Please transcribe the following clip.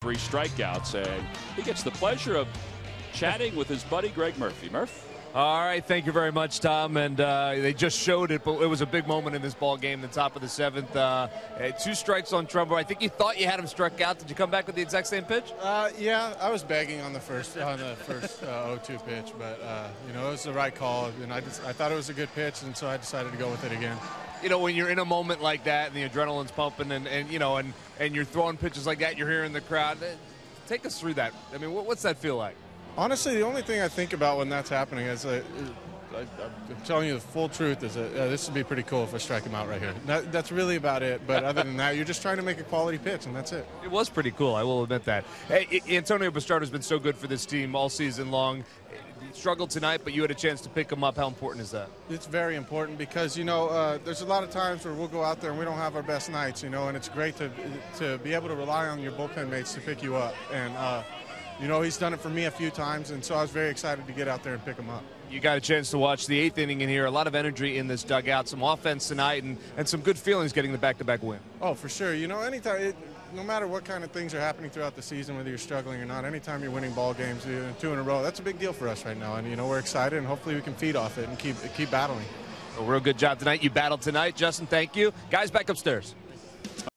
three strikeouts, and he gets the pleasure of chatting with his buddy Gregg Murphy. Murph? All right, thank you very much, Tom. And uh, they just showed it, but it was a big moment in this ball game. The top of the seventh, uh, two strikes on Trumbo. I think you thought you had him struck out. Did you come back with the exact same pitch? Uh, yeah, I was begging on the first on the first 0-2 pitch, but uh, you know it was the right call, and I just I thought it was a good pitch, and so I decided to go with it again. You know, when you're in a moment like that and the adrenaline's pumping, and, and you know, and and you're throwing pitches like that, you're hearing the crowd. Take us through that. I mean, what's that feel like? Honestly, the only thing I think about when that's happening is uh, I, am telling you the full truth is that uh, this would be pretty cool if I strike him out right here. That, that's really about it. But other than that, you're just trying to make a quality pitch, and that's it. It was pretty cool. I will admit that. Hey, Antonio Bastardo has been so good for this team all season long. Struggled tonight, but you had a chance to pick him up. How important is that? It's very important because you know uh, there's a lot of times where we'll go out there and we don't have our best nights, you know, and it's great to to be able to rely on your bullpen mates to pick you up and. Uh, you know, he's done it for me a few times, and so I was very excited to get out there and pick him up. You got a chance to watch the eighth inning in here. A lot of energy in this dugout, some offense tonight, and, and some good feelings getting the back-to-back win. Oh, for sure. You know, anytime, it, no matter what kind of things are happening throughout the season, whether you're struggling or not, anytime you're winning ball games, two in a row, that's a big deal for us right now. And you know, we're excited, and hopefully we can feed off it and keep keep battling. A real good job tonight. You battled tonight, Justin. Thank you, guys. Back upstairs.